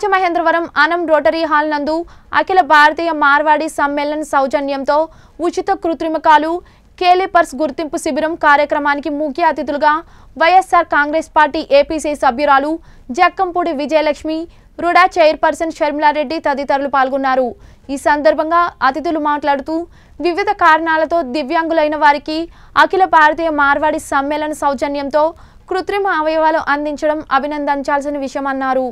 రాజమహేంద్రవరం అనం rotary hall నందు అఖిల భారతీయ మార్వాడి సమ్మేళన్ సౌజన్యంతో ఉచిత కృత్రిమకాలు కేలిపర్స్ గుర్తింపు శిబిరం కార్యక్రమానికి ముఖ్య అతిథులుగా వైఎస్ఆర్ కాంగ్రెస్ పార్టీ ఏపీసీ సభ్యురాలు జక్కంపూడి విజయలక్ష్మి రుడా చైర్పర్సన్ షర్మిలారెడ్డి తదితరులు పాల్గొన్నారు. ఈ సందర్భంగా అతిథులు మాట్లాడుతూ వివిధ కారణాలతో దివ్యాంగులైన వారికి అఖిల భారతీయ మార్వాడి సమ్మేళన సౌజన్యంతో కృత్రిమ అవయవాలు అందించడం అభినందించాల్సిన విషయమన్నారు.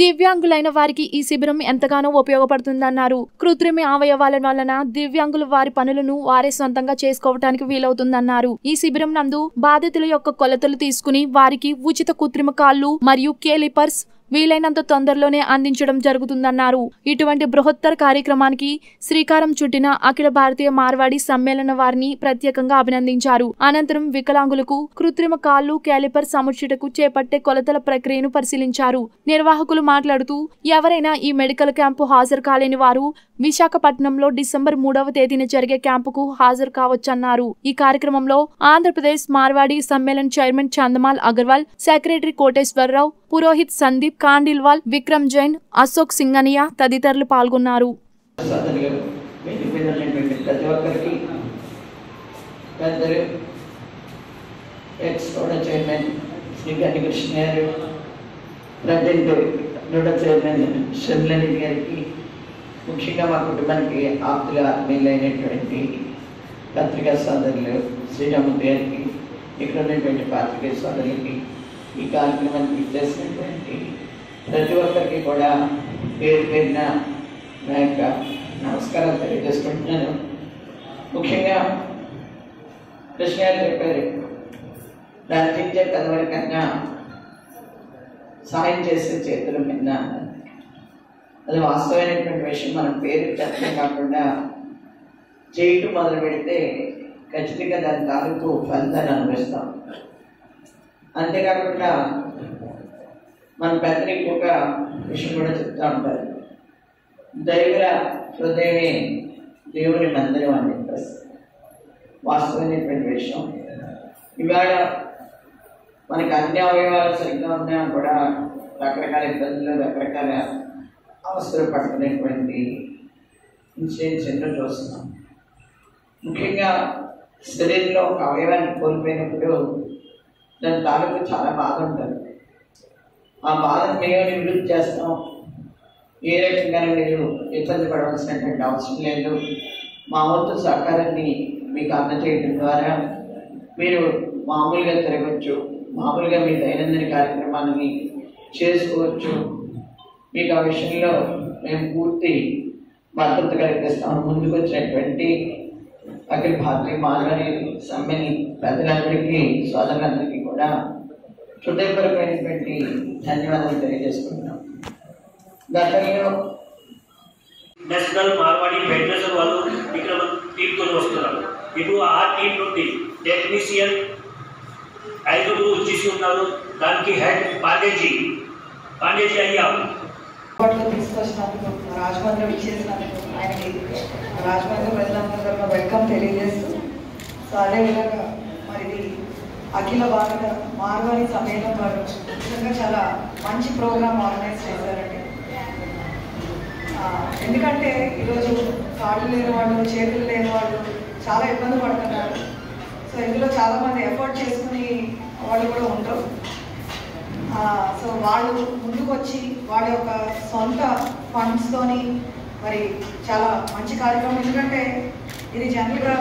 దివ్యాంగులైన వారికి ఈ శిబిరం ఎంతగానో ఉపయోగపడుతుందన్నారు. కృత్రిమ అవయవాల వలన దివ్యాంగులు వారి పనులను వారే సొంతంగా చేసుకోవటానికి వీలవుతుందన్నారు. ఈ శిబిరం నందు బాధితుల యొక్క కొలతలు తీసుకుని వారికి ఉచిత కృత్రిమ కాళ్ళు మరియు కేలిపర్స్ వీలైనంత తొందరలోనే అందించడం జరుగుతుందన్నారు. ఇటువంటి బృహత్తర కార్యక్రమానికి శ్రీకారం చుట్టిన అఖిల భారతీయ మార్వాడి సమ్మేళన వారిని ప్రత్యేకంగా అభినందించారు. అనంతరం వికలాంగులకు కృత్రిమ కాళ్ళు క్యాలిపర్ సముచితకు చేపట్టే కొలతల ప్రక్రియను పరిశీలించారు. నిర్వాహకులు మాట్లాడుతూ ఎవరైనా ఈ మెడికల్ క్యాంపు హాజరు కాలేని వారు విశాఖపట్నంలో డిసెంబర్ మూడవ తేదీన జరిగే క్యాంపుకు హాజరు కావచ్చన్నారు. ఈ కార్యక్రమంలో ఆంధ్రప్రదేశ్ మార్వాడి సమ్మేళన చైర్మన్ చందమాల్ అగర్వాల్ సెక్రటరీ కోటేశ్వరరావు పురోహిత్ సందీప్ కాండిల్వాల్ విక్రమ్ జైన్ అశోక్ సింగనియా తదితరులు పాల్గొన్నారు. ప్రజెంట్ రోడ చైర్మన్ షర్మిలని గారికి ముఖ్యంగా మా కుటుంబానికి ఆప్తుగా మేలైనటువంటి పత్రికా సోదరులు శ్రీరామూర్తి గారికి ఇక్కడ ఉన్నటువంటి పాత్రికేయ సోదరులకి ఈ కార్యక్రమానికి చేసినటువంటి ప్రతి ఒక్కరికి కూడా పేరు పేరిన నా యొక్క నమస్కారాలు తెలియజేసుకుంటున్నాను. ముఖ్యంగా కృష్ణ చెప్పారు రచించే కథవరి కన్నా సాయం చేసే చేతుల మీద. అది వాస్తవమైనటువంటి విషయం మనం పేరు చెప్పడం కాకుండా చేయటం మొదలు పెడితే ఖచ్చితంగా దాని తాలూకు ఫలితాన్ని అనుభవిస్తాం. అంతేకాకుండా మన పెద్దలు ఎక్కువగా విషయం కూడా చెప్తూ ఉంటారు. దైవ హృదయమే దేవుని మందిరం అని చెప్పేసి. వాస్తవమైనటువంటి విషయం. ఇవాళ మనకి అన్ని అవయవాలు సరిగ్గా ఉన్నా కూడా రకరకాల ఇబ్బందులు రకరకాల అవసరం పడుతున్నటువంటి ఇన్సిడెంట్స్ ఎన్నో చూస్తున్నాం. ముఖ్యంగా శరీరంలో ఒక అవయవాన్ని కోల్పోయినప్పుడు దాని తాలూకు చాలా బాధ ఉంటుంది. మా బాధను మేము నివృత్తి చేస్తాం ఏ రకంగా మీరు ఇబ్బంది పడవలసినటువంటి అవసరం లేదు. మా వంతు సహకారాన్ని మీకు అందజేయడం ద్వారా మీరు మామూలుగా తిరగచ్చు మామూలుగా మీ దైనందిన కార్యక్రమాలని చేసుకోవచ్చు. మీకు ఆ విషయంలో మేము పూర్తి భద్రత కల్పిస్తాం ముందుకు వచ్చినటువంటి అఖిల భారతీయ మానవాళి సమ్మెని పెద్దలందరికీ సోదరులందరికీ కూడా హృదయపరమైనటువంటి ధన్యవాదాలు తెలియజేసుకుంటున్నాం. గతంలో నేషనల్ మార్వాడి ఫెడరేషన్ వాళ్ళు ఇక్కడ మన టీంతో వస్తున్నారు. ఇప్పుడు ఆ టీం నుండి టెక్నీషియన్ ఐదుగురు వచ్చేసి ఉన్నారు. దానికి హెడ్ పాండేజీ పాండేజీ అయ్యా. తీసుకొచ్చినందుకు రాజమండ్రి ఇచ్చేసినందుకు ఆయనకి రాజమండ్రి ప్రజలందరూ వెల్కమ్ తెలియజేస్తూ సో అదేవిధంగా అఖిల భారత మార్వాడి సమ్మేళనం వారు నిజంగా చాలా మంచి ప్రోగ్రామ్ ఆర్గనైజ్ చేశారండి. ఎందుకంటే ఈరోజు కాళ్ళు లేని వాళ్ళు చేతులు లేని వాళ్ళు చాలా ఇబ్బంది పడుతున్నారు. సో ఇందులో చాలామంది ఎఫర్ట్ చేసుకుని వాళ్ళు కూడా ఉంటారు సో వాళ్ళు ముందుకు వచ్చి వాళ్ళ యొక్క సొంత ఫండ్స్తోని మరి చాలా మంచి కార్యక్రమం. ఎందుకంటే ఇది జనరల్గా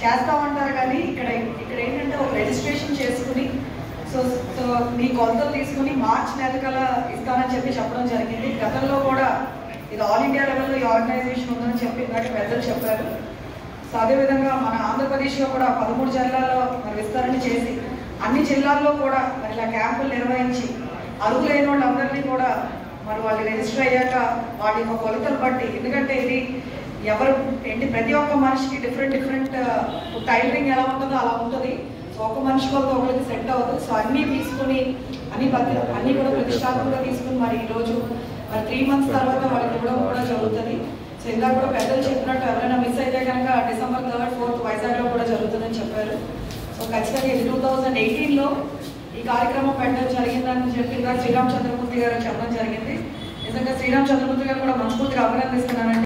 చేస్తా ఉంటారు కానీ ఇక్కడ ఇక్కడ ఏంటంటే ఒక రిజిస్ట్రేషన్ చేసుకుని సో సో మీ కొలతలు తీసుకుని మార్చ్ నెల కల్లా ఇస్తానని చెప్పి చెప్పడం జరిగింది. గతంలో కూడా ఇది ఆల్ ఇండియా లెవెల్లో ఈ ఆర్గనైజేషన్ ఉందని చెప్పి ఇందాక పెద్దలు చెప్పారు. సో అదేవిధంగా మన ఆంధ్రప్రదేశ్లో కూడా పదమూడు జిల్లాల్లో మరి విస్తరణ చేసి అన్ని జిల్లాల్లో కూడా మరి ఇలా క్యాంపులు నిర్వహించి అర్హులైన వాళ్ళందరినీ కూడా మరి వాళ్ళు రిజిస్టర్ అయ్యాక వాటి యొక్క కొలతలు బట్టి ఎందుకంటే ఇది ఎవరు ఏంటి ప్రతి ఒక్క మనిషికి డిఫరెంట్ డిఫరెంట్ టైలరింగ్ ఎలా ఉంటుందో అలా ఉంటుంది. సో ఒక మనిషి కొలత ఒకరికి సెట్ అవుతుంది సో అన్నీ తీసుకుని అన్ని పద్ధ అన్నీ కూడా ప్రతిష్టాత్మకంగా తీసుకుని మరి ఈరోజు మరి త్రీ మంత్స్ తర్వాత వాళ్ళకి ఇవ్వడం కూడా జరుగుతుంది. సో ఇందాక కూడా పెద్దలు చెప్పినట్టు ఎవరైనా మిస్ అయితే కనుక డిసెంబర్ థర్డ్ ఫోర్త్ వైజాగ్లో కూడా జరుగుతుందని చెప్పారు. సో ఖచ్చితంగా ఇది టూ థౌజండ్ ఎయిటీన్లో ఈ కార్యక్రమం పెట్టడం జరిగిందని చెప్పి ఇందాక శ్రీరామ్ చంద్రమూర్తి గారు చెప్పడం జరిగింది. నిజంగా శ్రీరామ్ చంద్రమూర్తి గారు కూడా మంచి